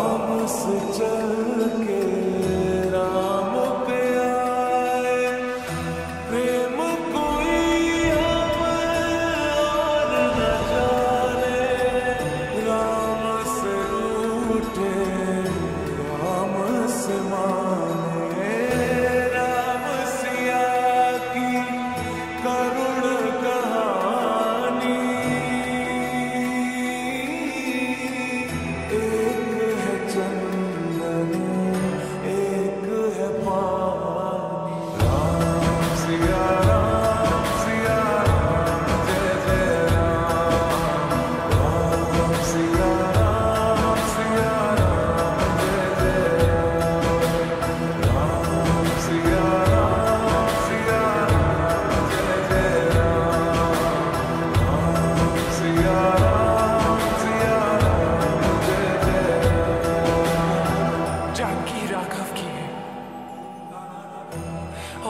नाम से चल के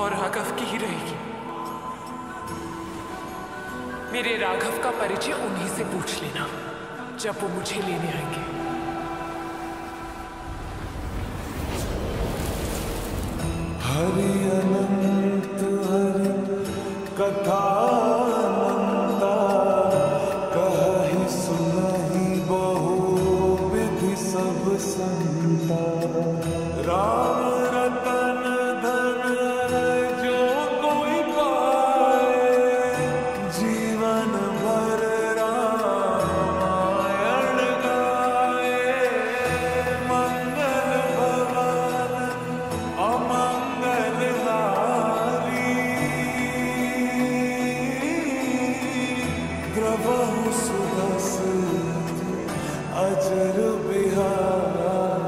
और राघव की ही रहेगी। मेरे राघव का परिचय उन्हीं से पूछ लेना, जब वो मुझे लेने आएँगे। हरि अनंत, हरि कथा सुनहि बहु विधि सब संता। Ram pusulasıdır Acırı bir hayal